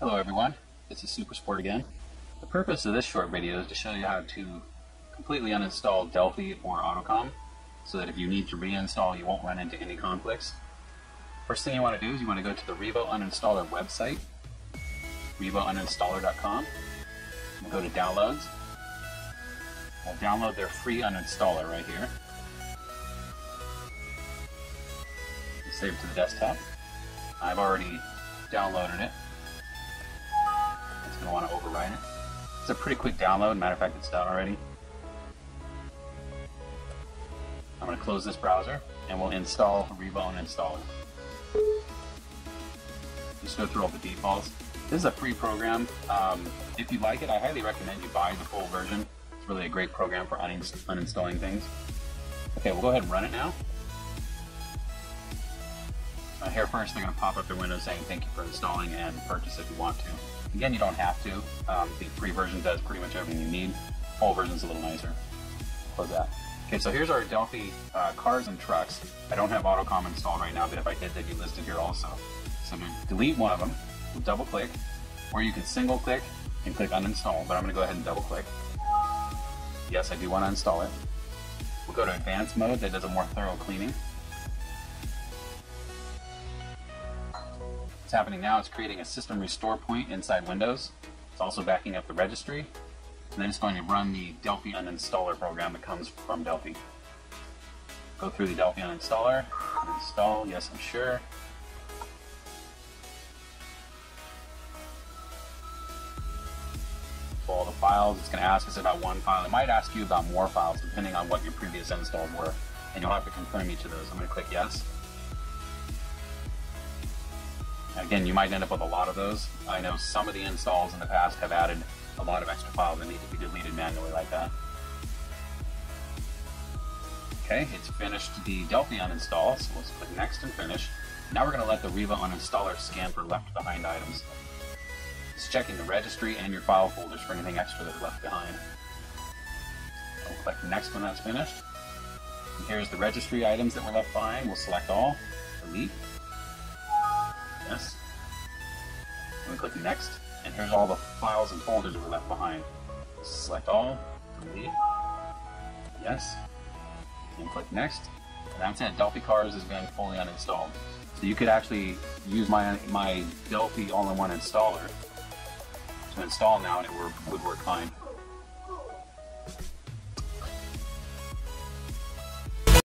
Hello everyone, this is Super Sport again. The purpose of this short video is to show you how to completely uninstall Delphi or AutoCom so that if you need to reinstall you won't run into any conflicts. First thing you want to do is you want to go to the Revo Uninstaller website, revouninstaller.com. We'll go to downloads. We'll download their free uninstaller right here. Save it to the desktop. I've already downloaded it going to want to override it. It's a pretty quick download. Matter of fact, it's done already. I'm going to close this browser and we'll install Revo Installer. Just go through all the defaults. This is a free program. Um, if you like it, I highly recommend you buy the full version. It's really a great program for uninstalling things. Okay, we'll go ahead and run it now. Uh, here first, they're going to pop up their window saying thank you for installing and purchase if you want to. Again, you don't have to. Um, the free version does pretty much everything you need. Full version's a little nicer. Close that. Okay, so here's our Delphi uh, cars and trucks. I don't have AutoCom installed right now, but if I did, they'd be listed here also. So I'm going to delete one of them, we'll double click, or you can single click and click uninstall, but I'm gonna go ahead and double click. Yes, I do wanna install it. We'll go to advanced mode that does a more thorough cleaning. What's happening now is creating a system restore point inside Windows. It's also backing up the registry. And then it's going to run the Delphi uninstaller program that comes from Delphi. Go through the Delphi uninstaller, install, yes I'm sure. All the files, it's going to ask us about one file. It might ask you about more files depending on what your previous installs were. And you'll have to confirm each of those. I'm going to click yes. Again, you might end up with a lot of those. I know some of the installs in the past have added a lot of extra files that need to be deleted manually like that. Okay, it's finished the Delphi uninstall, so let's click next and finish. Now we're going to let the Revo uninstaller scan for left behind items. It's checking the registry and your file folders for anything extra that's left behind. I'll click next when that's finished. And here's the registry items that were left behind. We'll select all, delete, next, and here's all the files and folders that were left behind. Select all, delete, yes, and click next. And that's it, Delphi Cars has been fully uninstalled. So you could actually use my, my Delphi all-in-one installer to install now and it would work fine.